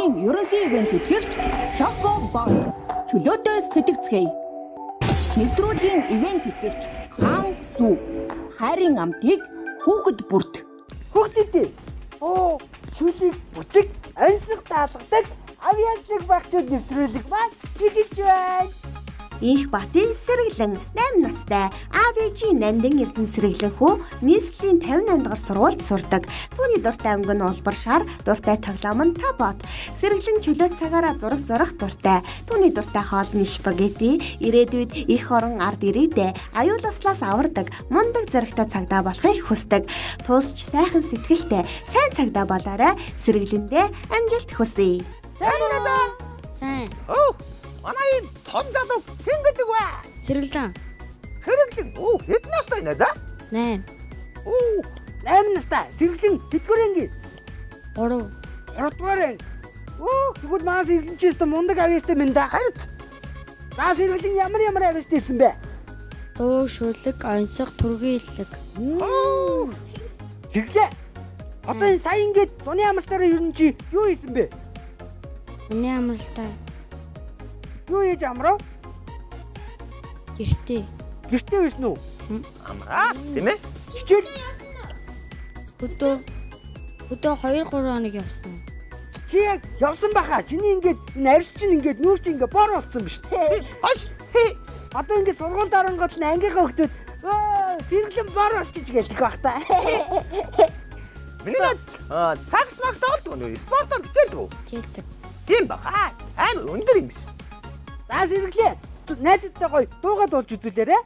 Нэвтрүүлгийн ерөнхий ивент тэтгэгч Choco Bond чөлөөтэй сэтгцгээе. Нэвтрүүлгийн ивент тэтгэгч Хаан Сүү хайрын амтыг хүүхэд бүрт. Хүүхдүүдээ оо шүлийг бүжиг онцлог даалгадаг авиаслыг багчууд нэвтрүүлэг маань бигэж байна. Их Батын сэргэлэн 8 настай АВЖ Нандин Эрдэнэ сэргэлэн хүү нийслэлийн 58 дугаар сургуульд сурдаг. Түүний дуртай өнгө нь улбар шар, дуртай тоглоом нь табот. Сэргэлэн чөлөө цагаараа зураг зурах дуртай. Түүний дуртай хоол нь спагетти, ирээдүйд их орон ард ирээдээ аюуласлаас авардаг, мундаг зэрэгтэй цагдаа болохыг хүсдэг. Туусч сайхан сэтгэлтэй, сайн цагдаа болоорой. Сэргэлэндээ амжилт хүсье. Сайн уу надаа? Сайн. Оо манай энэ том залуу хэн гэдэг вэ? Сэргэлэн. Сэргэлэн. Оо хэдэн настай нэ за? 8. Оо 8 настай. Сэргэлэн хэдгээр анги? 3. 3 дугаар анги. Оо тэгвэл маа сэргэлэн ч өстө мундаг авьяастай мэн да. Харин. За сэргэлэн ямар ямар авьяастай ирсэн бэ? Дуу шүлэг, онцох, түргийн илэг. Оо. Сэргэлээ. Одоо энэ сая ингээд зуны амралтаараа ер нь чи юу хийсэн бэ? Миний амралтаа Юу хийж амрав? гэртээ Гэртээ байсан уу? Амраа тийм ээ? Хичээл өдөө өдөө 2 3 хоног явсан. чи яг явсан баха. Чиний ингээд энэ арьс чинь ингээд нүүр чинь ингээд бор болсон биз дээ. Хош. Одоо ингээд сургууль дарангууд нь ангийнхаа хүмүүс өө сэргэлэн бор болчих гэлдэг бах та. Миний над сакс макс тоглодог нөө спортоор хичээлдэг үү? Хичээлдэг. Тийм баха. Амар өндөр юм биш. За сэргэлээ. Найзуудтай гоё дуугаад болж үзүүлээрэ.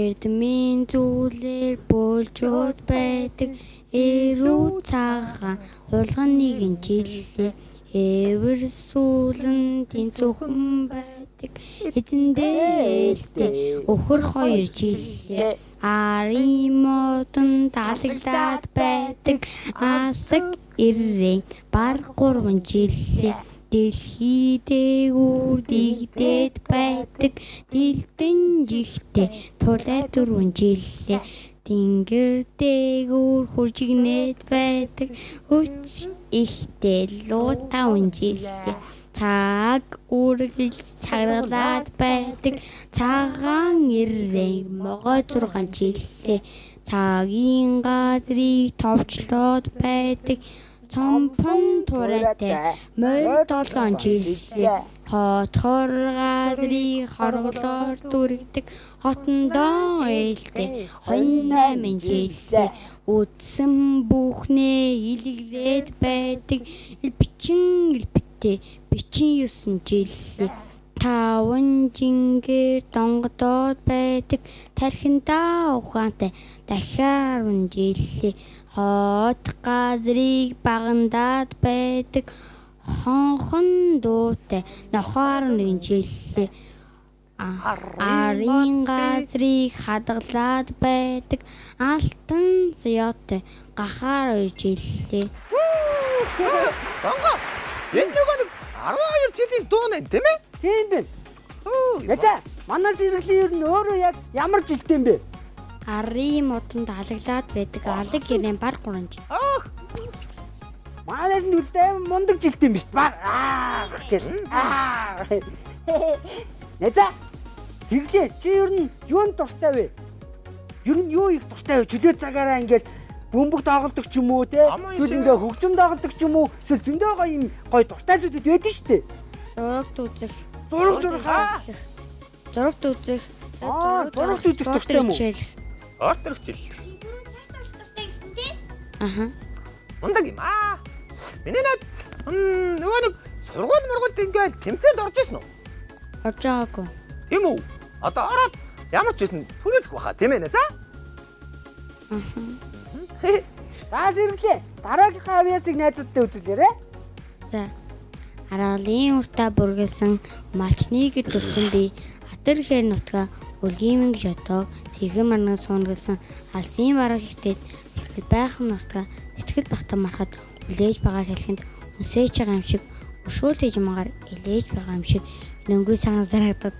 Эрдмийн зүйлээр бөөлжөд байдаг эрүү цагаан хулган нэгэн жилээ эвэр сүүлэн тэнцүүхэн байдаг. Эзэндээ ээлтэй өхөр хоёр жилээ Ари модон талаглаад байдаг. Алаг иррэн бар гурван жилээ Дэлхий дээгүүр дигдээд байдаг. Дэлдэн жигтэй тулай дөрвөн жилээ Тэнгэр дээгүүр хуржигнээд байдаг. Өч ихтэй луута унжилээ цаг үргэлж цаглаад байдаг. Цагаан иррэн могой 6 жилээ цагийн газрыг товчлоод байдаг цомпон тураатай морь 7 жилээ хотхор газрыг хорглоор дүргдэг хотондоо ээлтэй 28 жилээ үдсэн бүхнээ илэглээд байдаг. Бичин илбитээ бичин 9 жилээ таван жингээр донгодоод байдаг. Тархиндаа ухаантай. Дахиад жилээ. Хот газрыг багандаад байдаг. Хонхон дуутай. Нохоор нэг жилээ. Арын газрыг хадгалаад байдаг. Алтан зёотой гахаар хоёр жилээ. Донго. Энэ нөгөө нэг 12 жилийн дуу нэ тийм ээ? Тийм бэ. Яцаа манай сэргэлийн ер нь өөрөө яг ямар жилтэй юм бэ? арын модонд халаглаад байдаг алаг гэрэн бар 3 жил Аах. Манайс нь үстэй мундаг жилтэй юм биш баг. Аа. Аа. Яцаа Тэглээ чи ер нь юунд дуртай вэ? Ер нь юу их дуртай вэ? Чөлөө цагаараа ингээд бөмбөг тоглодог ч юм уу те? Эсвэл ингээ хөгжим тоглодог ч юм уу? Эсвэл зөндөө гоё юм гоё дуртай зүйлүүд байдаг шүү дээ. зурагт үзэх Зураг зурах аа. зурагт үзэх Аа, зурагт үзэх дуртай юм уу? хичээл. Ортор хичээл. аха Мундаг юм аа. Миний над нөгөө нэг сургууль мургуулд ингээд тэмцээнд орж исэн үү? орж байгаагүй Тийм үү? Одоо ороод ямар ч байсан хүрээлэх баха тийм ээ за? За сэргэлээ. Дараагийнхаа авьяасыг найзуудтай үзүүлээрэ. за хараалын уртаа бүргэсэн малчны гэд тусан би хатар хээр нутга үлгиймэн одоо тэгэн марнаг суунгалсан алсын бараг шигтээд тэтгэл байхам нутга сэтгэл бахтан мархад үлээж байгаа салхинд үсэж байгаа юм шиг өшөөл тэгж магаар илээж байгаа юм шиг нөнгөө сагнаас дарагдаад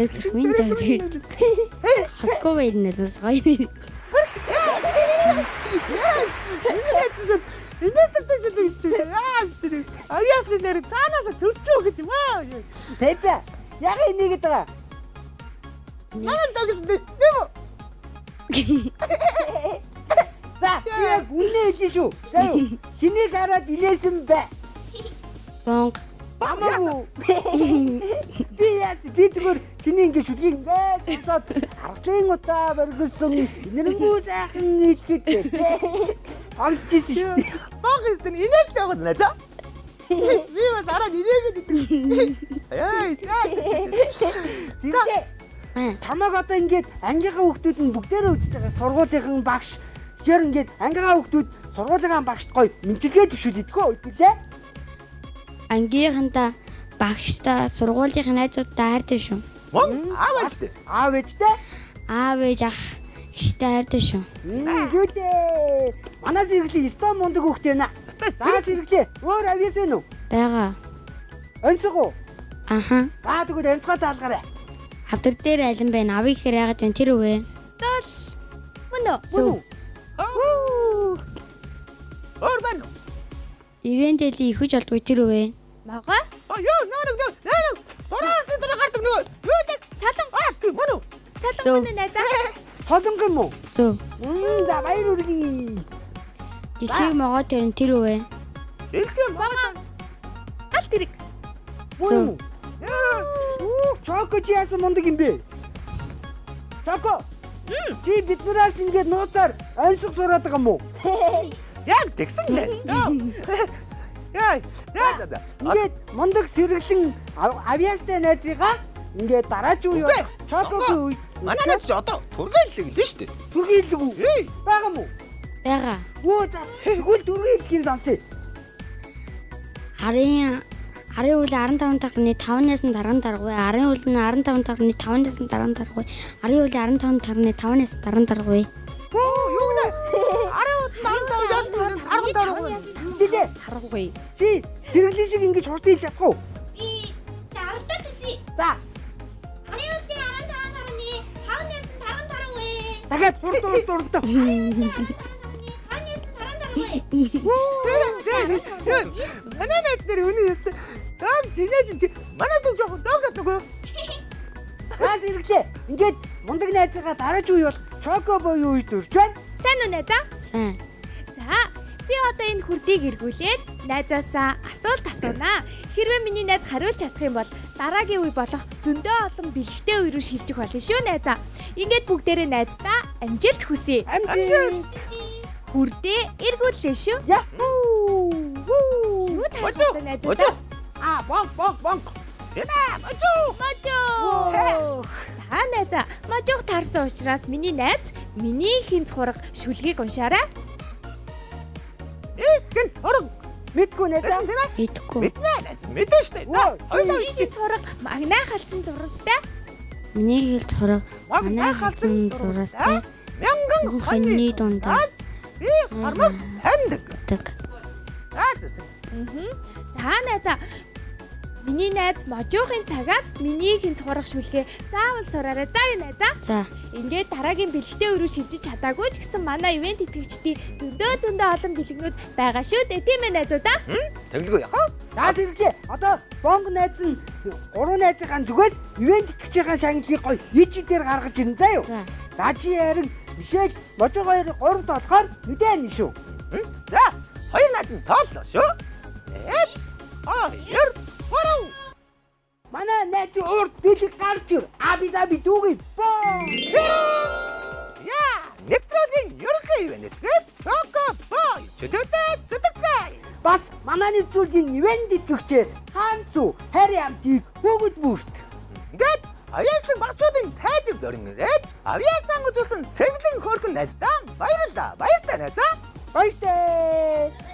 элэг зэрхмийн дагдаг хасгүй байд надаас гоё. Инээдтэй шүлэг гэж чи. Аа. Авьяас гэж нэр цаанаас төрцөө гэж юм аа. Тэзэ. Яг энийгээд байгаа. Манай догс нэм. За чи яг үнэ хэлнэ шүү. За юу. Хэнийг хараад инээсэн бэ? Бонг. Бамаагүй. Би яа би зүгээр чиний ингэ шүлгийг ингээд сонсоод аргалын утаа барьсан нэрнгүү сайхан хэлгээд байна. Сонсч ирсэн шүү дээ. Баг истэн инээдтэй байгаа нэ за. Би бас араа инээгээд идэв. Яа. Зэрэг Аа. чамаг одоо ингээд ангийнхаа хүүхдүүд нь бүгдээрээ үзэж байгаа сургуулийнхан багш тэгэхээр ингээд ангийнхаа хүүхдүүд сургуулийнхаа багшд гоё мэдчилгээ төвшүүлдэг хөө үгүлээ. Ангийнхандаа багштай сургуулийн найзуудтай хайртай шүү. Мөн аваач. Аав ээжтэй. Аав ээж ах ихтэй хайртай шүү. Юу дээ. Манаас ирэхлээр стон мундаг хүүхдээ наа. За сэргэлээ. Өөр авьяас вэ нү? Бага. Онсгоо. Аха. За тэгвэл онсгоо таалгараа. Хавдар дээр алин байна. Авъя гэхээр яагаад вэ? Тэр үвэ. Зол. Мөн үү? Зүг. Өөр байна. Ирээн дэлийн ихэж олдгүй тэр үвэ. Могой? А ёо нөө нөө нөө. Дөрөв дээр гардаг нөгөө. Юу вэ? Салан. Аа тийм мөн үү? Салан мөн найзаа. Солонго юм уу? Зөв. Мм за баяр үргэлээ. Дэлхийг могоо тэр нь тэр үвэ. Дэлхийн Богоо. Алт тэрэг. Үү? Уу, Чоко чи яасан мундаг юм бэ? Чоко. Чи биднээс ингээд нууцаар онсог сураад байгаа юм уу? яг тэгсэн лээ. Яа. Яа за. Ингээд мундаг сэргэлэн ав- авьяастай найзыгаа ингээд дараач үе Үгүй. Чокогийн үе. Манай найз чи одоо түргээлэг л шүү дээ. Түргийлэг үү? Эй. Бага мó? Бага. Оо за тэгвэл түргийлэхийн сонсъё. Арын арын үл 15 тагны 5-наас нь дараа даргавэ. Арын үл нь 15 тагны 5-наас нь дараа даргавэ. Арын үл 15 тагны 5-наас нь дараа нь даргавэ. Оо юу нэ? Ари удаа дарантаа яг арга дарга. Шилээ. Харахгүй. Чи сэргэлэн шиг ингэж хурд хийж чадах уу? Би заавалтай төсөө. За дахиад. 5-наас нь 55 вэ. Манай найз нэр үний ястай. Дан жинэж юм чи. Манай дүү жоохон дог гэдэг. За сэргэлээ. Ингээд мундаг найзыгаа дараач үе бол Чоко боёо үед өрч байна. Сайн уу найзаа? Сайн. За. Би одоо энэ хүрдийг эргүүлээд найзаасаа асуулт асуунаа. Хэрвээ миний найз хариулж чадах юм бол дараагийн үе болох зөндөө олон бэлгтэй үе рүү шилжих болно шүү найзаа. Ингээд бүгдээрээ найздаа амжилт хүсье. Амжилт. Хүрдээ эргүүллээ шүү. Яхуу. Таартай Можоо. найзаа. А бонг бонг бонг. Яна, мочоо. Можоо. Воо. За найзаа, можог таарсан учраас миний найз миний хинц хураг шүлгийг уншаарай. Мэдгүй нэ за. Идэхгүй. Мэднэ найз. Мэдэн штэ. За, хоёулаа хураг магнаа халдсан зурстай. Миний хэл Манай манай халдсан зурастай мянган хоньны дундаас би гармаг таньдаг. дэг. За, за, за. Аа. Миний найз можоохын цагаас миний хинц хураг шүлгээ заавал сураарай. За юу найзаа. За. Ингээд дараагийн бэлгтэй өрөө шилжиж чадаагүй ч гэсэн манай ивент итгэгчдийн зөндөө зөндөө олон бэлгнүүд байгаа шүү дээ. Тийм ээ найзуудаа. Тэглгүй яхаа. За сэргэлээ. Одоо бонг найз нь гурван найзынхаа зүгээс ивент итгэгчийн шагналыг гоё ичи дээр гаргаж ирнэ заа юу. За. Чи харин Мишель можоо хоёр гуравт болохоор мэдэн шүү. За, хоёр найз нь тооллоо шүү. Эд. Аа, яр. Манай найзын урд бэлэг гарч ир. Аби даби дүүгий. Боо. Яа, нэвтрүүлгийн ерөнхий ивент нэтгэв. Роко бой. Чөтөдөө зүтгэцгэй. Бас манай нэвтрүүлгийн ивент итгэгчээр хаанцу хари амтыг хөгөд бүрт. Ингээд авьяаслаг багчуудын тайзыг зорин ирээд авьяасан үзүүлсэн сэргэлэн хөөрхөн найздаа баярлалаа. Баяртай найзаа. Баяртай.